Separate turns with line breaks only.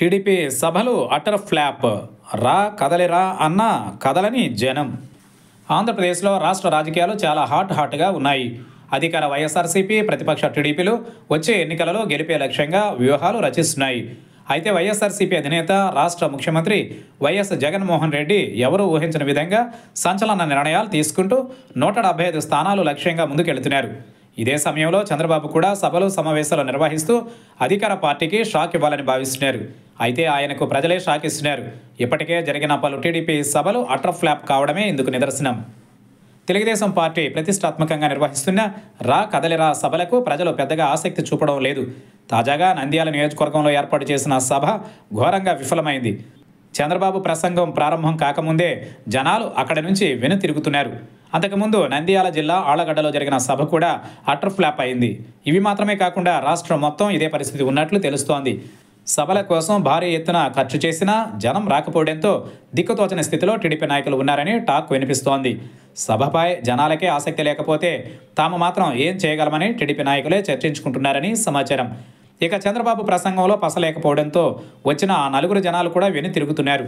TDP సభలు utter flop. రా కదలిరా అన్న కదలని జనం. ఆంధ్రప్రదేశ్లో రాష్ట్ర రాజకీయాలు చాలా హాట్ హాట్గా ఉన్నాయి. అధికార వైఎస్ఆర్సీపీ ప్రతిపక్ష టీడీపీలు వచ్చే ఎన్నికలలో గెలిపే లక్ష్యంగా వ్యూహాలు రచిస్తున్నాయి. అయితే వైఎస్ఆర్సీపీ అధినేత రాష్ట్ర ముఖ్యమంత్రి వైఎస్ జగన్మోహన్ రెడ్డి ఎవరూ ఊహించిన విధంగా సంచలన నిర్ణయాలు తీసుకుంటూ నూట ఐదు స్థానాలు లక్ష్యంగా ముందుకెళ్తున్నారు. ఇదే సమయంలో చంద్రబాబు కూడా సభలు సమావేశాలు నిర్వహిస్తూ అధికార పార్టీకి షాక్ ఇవ్వాలని భావిస్తున్నారు. అయితే ఆయనకు ప్రజలే షాక్ ఇస్తున్నారు. ఇప్పటికే జరిగిన పలు టీడీపీ సభలు అటర్ ఫ్లాప్ కావడమే ఇందుకు నిదర్శనం. తెలుగుదేశం పార్టీ ప్రతిష్టాత్మకంగా నిర్వహిస్తున్న రా కదలిరా సభలకు ప్రజలు పెద్దగా ఆసక్తి చూపడం లేదు. తాజాగా నంద్యాల నియోజకవర్గంలో ఏర్పాటు చేసిన సభ ఘోరంగా విఫలమైంది. చంద్రబాబు ప్రసంగం ప్రారంభం కాకముందే జనాలు అక్కడి నుంచి వెనుతిరుగుతున్నారు. అంతకుముందు నంద్యాల జిల్లా ఆళ్ళగడ్డలో జరిగిన సభ కూడా అటర్ ఫ్లాప్ అయింది. ఇవి మాత్రమే కాకుండా రాష్ట్రం మొత్తం ఇదే పరిస్థితి ఉన్నట్లు తెలుస్తోంది. సభల కోసం భారీ ఎత్తున ఖర్చు చేసినా జనం రాకపోవడంతో దిక్కుతోచని స్థితిలో టీడీపీ నాయకులు ఉన్నారని టాక్ వినిపిస్తోంది. సభపై జనాలకే ఆసక్తి లేకపోతే తాము మాత్రం ఏం చేయగలమని టీడీపీ నాయకులే చర్చించుకుంటున్నారని సమాచారం. ఇక చంద్రబాబు ప్రసంగంలో పసలేకపోవడంతో వచ్చిన ఆ నలుగురు జనాలు కూడా వెను తిరుగుతున్నారు